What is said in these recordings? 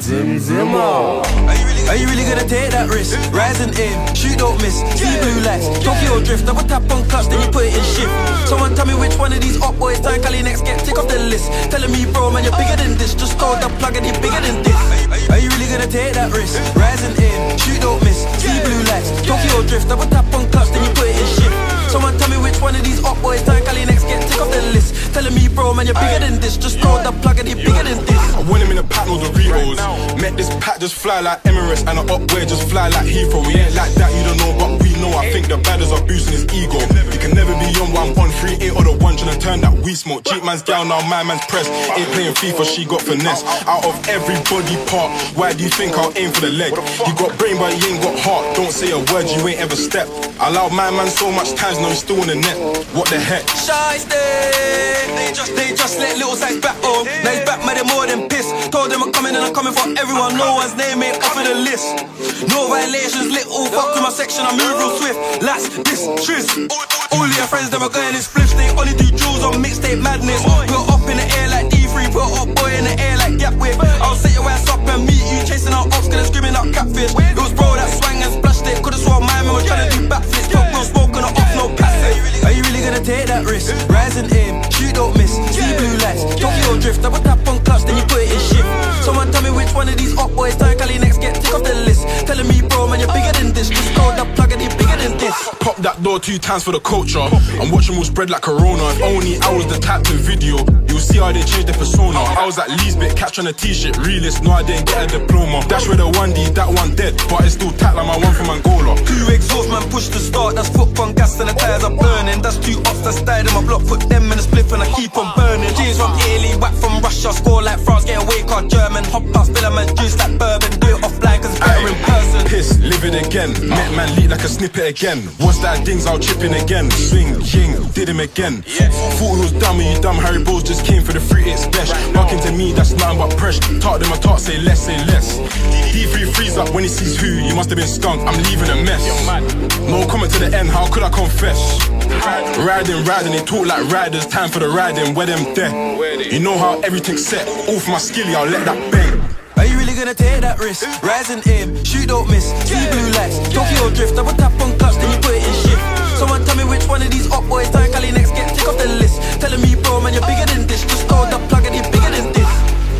Zim Zimo. Are you really gonna take that risk? Rise and aim, shoot don't miss. See blue lights, Tokyo drift. Double tap on clutch, then you put it in shift. Someone tell me which one of these up boys time Cali next get tick off the list. Telling me, bro, man, you're bigger than this. Just throw the plug and you're bigger than this. Are you really gonna take that risk? Drift. Double tap on clutch, then you put it in shift. Someone tell me which one of these up boys time Cali next get tick off the list. Telling me, bro, man, you're bigger than this. Just throw the plug and you're bigger than this. I want him in a pack, no Doritos. Met this pack just fly like Emirates, and a up way just fly like Heathrow. We ain't like that, you don't know, but we know. I think the badders are boosting his ego. You can never be on one, one, three, eight, or the one trying to turn that we smoke. Cheap man's down, now my man's pressed. Ain't playing FIFA, she got finesse. Out of every body part, why do you think I'll aim for the leg? He got brain, but he ain't got heart. Don't say a word, you ain't ever stepped. I allowed my man so much times, now he's still in the net. What the heck? Shy stay. They just, they just let little size back home. Now he's back, they're more than pissed. Told them I'm coming and I'm coming for everyone. No one's name ain't off of the list. No violations, little fuck with my section. I move real swift. Last, this, tris. All your friends were going in spliffs, they only do jewels on mixtape madness. Put up in the air like D3, put up boy in the air like Gap Whip. I'll set your ass up and meet you, chasing out ops, gonna screaming out catfish. It was bro that swang and splashed it. Could've swore my man was trying to do backflips. Put no smoke on the off, no passive. Are you really gonna take that risk? Rise and aim, shoot don't miss. See blue lights, Tokyo drift, double tap on clutch, then you put Door two times for the culture. I'm watching all spread like Corona. If only I was the type to video. You'll see how they changed their persona. I was at Lee's bit, catch on a t-shirt. Realist, no, I didn't get a diploma. Dash with a 1D, that one dead. But it's still tight like my one from Angola. Two exhaust man push to start, that's foot on gas and the tires are burning. That's two ops that's died in my block, put them in a split and I keep on burning. Jeans from Italy, whack from Russia, score like France, get away car German. Hop past Villa man, juice like bourbon, It again. Met man leak like a snippet again. What's that dings? I'll chip in again. Swing, king, did him again. Thought he was dumb, you dumb. Harry Bowles just came for the free hit splash. Walking to me, that's nothing but press. Talk them, I talk, say less, say less. D3 freeze up when he sees who. You must have been skunk, I'm leaving a mess. No comment to the end, how could I confess? Riding, riding, they talk like riders. Time for the riding, where them there. You know how everything's set. All for my skilly, I'll let that bang. Are you really gonna take that risk? Rise and aim, shoot don't miss. See blue lights, Tokyo drift, double tap on clutch, then you put it in shift. Someone tell me which one of these up boys time Cali next get tick off the list. Telling me, bro, man, you're bigger than this. Just throw the plug and you're bigger than this.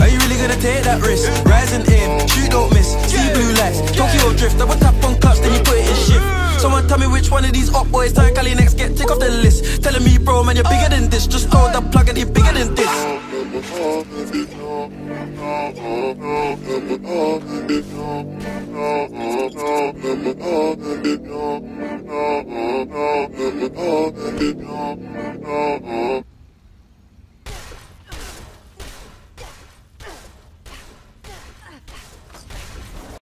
Are you really gonna take that risk? Rise and aim, shoot don't miss. See blue lights, Tokyo drift, double tap on clutch, then you put it in shift. Someone tell me which one of these up boys time Cali next get tick off the list. Telling me, bro, man, you're bigger than this. Just throw the plug and you're bigger than this. Oh,